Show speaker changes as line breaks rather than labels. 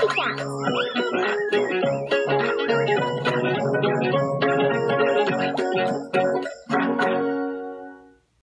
一下。